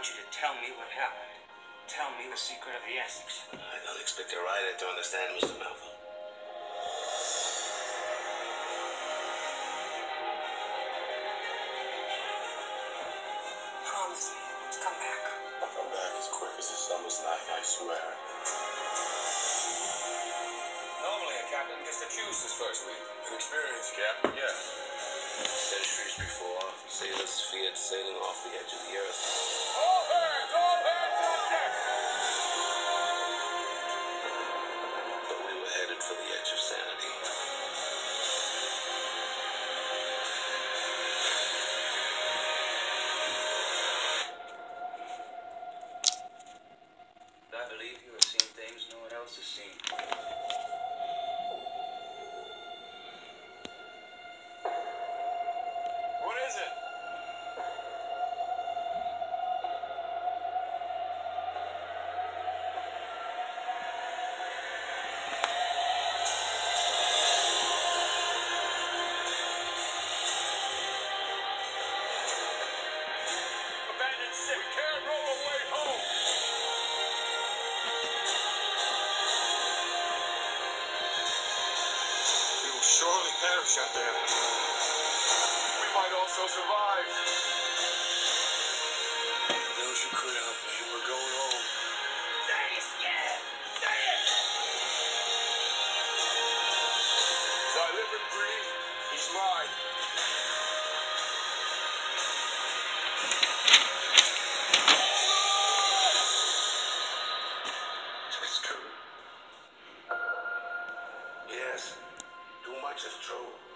Tell me what happened. Tell me the secret of the Essex. I don't expect a writer to understand, Mr. Melville. Promise me to come back. I'll come back as quick as the summer's night, I swear. Normally, a captain gets to choose his first week. An experienced captain, yes. Centuries before, sailors feared sailing off the edge of the earth. Believe you have seen things no one else has seen. What is it? Will surely perish out there. We might also survive. Those who could help me were going home. Say scare! Say it! As I live and breathe, he's mine. It's true. Much is true.